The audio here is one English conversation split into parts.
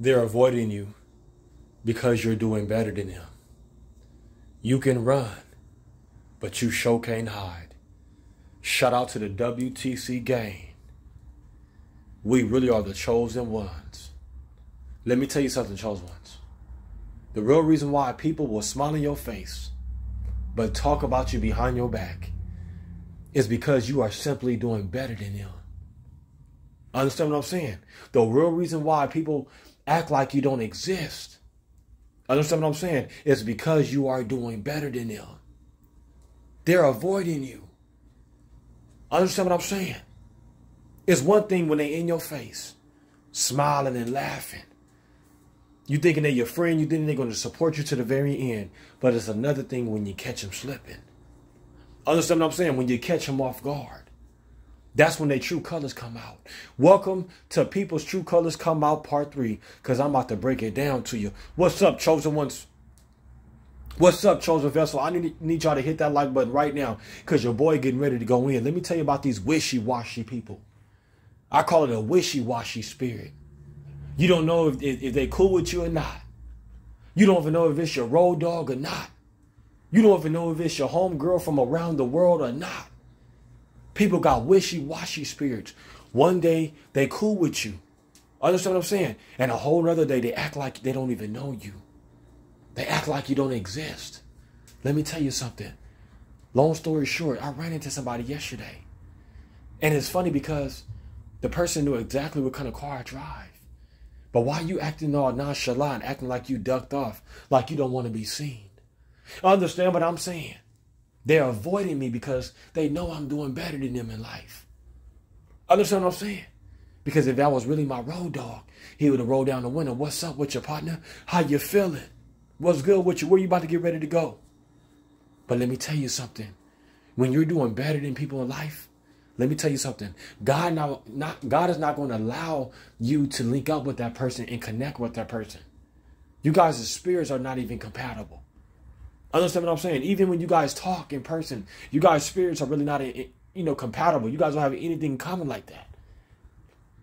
They're avoiding you because you're doing better than them. You can run, but you sure can't hide. Shout out to the WTC gang. We really are the chosen ones. Let me tell you something, chosen ones. The real reason why people will smile in your face but talk about you behind your back is because you are simply doing better than them. Understand what I'm saying? The real reason why people act like you don't exist, understand what I'm saying, is because you are doing better than them. They're avoiding you. Understand what I'm saying? It's one thing when they're in your face, smiling and laughing. You thinking they're your friend, you thinking they're going to support you to the very end. But it's another thing when you catch them slipping. Understand what I'm saying? When you catch them off guard. That's when their true colors come out. Welcome to People's True Colors Come Out Part 3. Because I'm about to break it down to you. What's up, chosen ones? What's up, chosen vessel? I need, need y'all to hit that like button right now. Because your boy getting ready to go in. Let me tell you about these wishy-washy people. I call it a wishy-washy spirit. You don't know if, if, if they cool with you or not. You don't even know if it's your road dog or not. You don't even know if it's your home girl from around the world or not. People got wishy-washy spirits. One day they cool with you. Understand what I'm saying? And a whole other day they act like they don't even know you. They act like you don't exist. Let me tell you something. Long story short, I ran into somebody yesterday. And it's funny because the person knew exactly what kind of car I drive. But why you acting all nonchalant, acting like you ducked off, like you don't want to be seen? Understand what I'm saying? They're avoiding me because they know I'm doing better than them in life. Understand what I'm saying? Because if that was really my road dog, he would have rolled down the window. What's up with your partner? How you feeling? What's good with you? Where you about to get ready to go? But let me tell you something. When you're doing better than people in life, let me tell you something. God now not God is not going to allow you to link up with that person and connect with that person. You guys' spirits are not even compatible. Understand what I'm saying? Even when you guys talk in person, you guys' spirits are really not, you know, compatible. You guys don't have anything in common like that.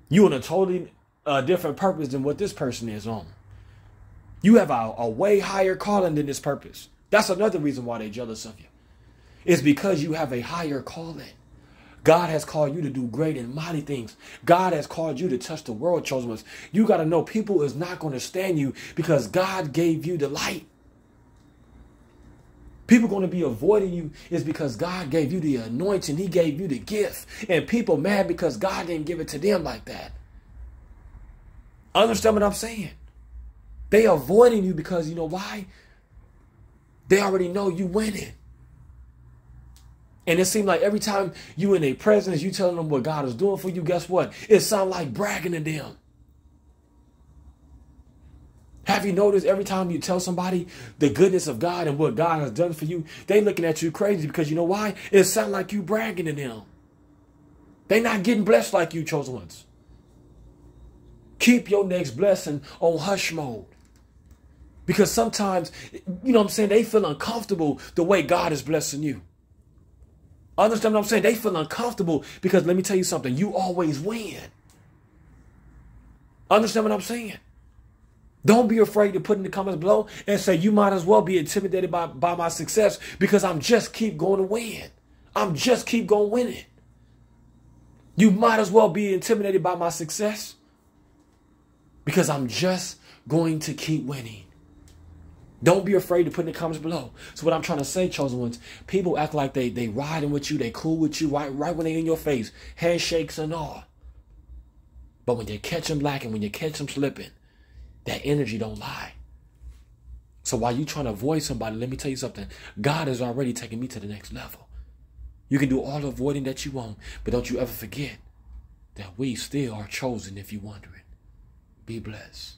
You on a totally uh, different purpose than what this person is on. You have a, a way higher calling than this purpose. That's another reason why they're jealous of you. It's because you have a higher calling. God has called you to do great and mighty things. God has called you to touch the world, chosen ones. You got to know people is not going to stand you because God gave you the light. People going to be avoiding you is because God gave you the anointing. He gave you the gift. And people mad because God didn't give it to them like that. Understand what I'm saying? They avoiding you because you know why? They already know you winning. And it seemed like every time you in a presence, you telling them what God is doing for you, guess what? It sounds like bragging to them. Have you noticed every time you tell somebody the goodness of God and what God has done for you, they looking at you crazy because you know why? It sounds like you bragging to them. They not getting blessed like you, chosen ones. Keep your next blessing on hush mode. Because sometimes, you know what I'm saying, they feel uncomfortable the way God is blessing you. Understand what I'm saying? They feel uncomfortable because let me tell you something. You always win. Understand what I'm saying? Don't be afraid to put in the comments below and say you might as well be intimidated by, by my success because I'm just keep going to win. I'm just keep going winning. You might as well be intimidated by my success because I'm just going to keep winning. Don't be afraid to put in the comments below. So what I'm trying to say, chosen ones, people act like they they riding with you, they cool with you right right when they in your face, handshakes and all. But when you catch them lacking, when you catch them slipping, that energy don't lie. So while you trying to avoid somebody, let me tell you something. God is already taking me to the next level. You can do all the avoiding that you want, but don't you ever forget that we still are chosen if you're wondering. Be blessed.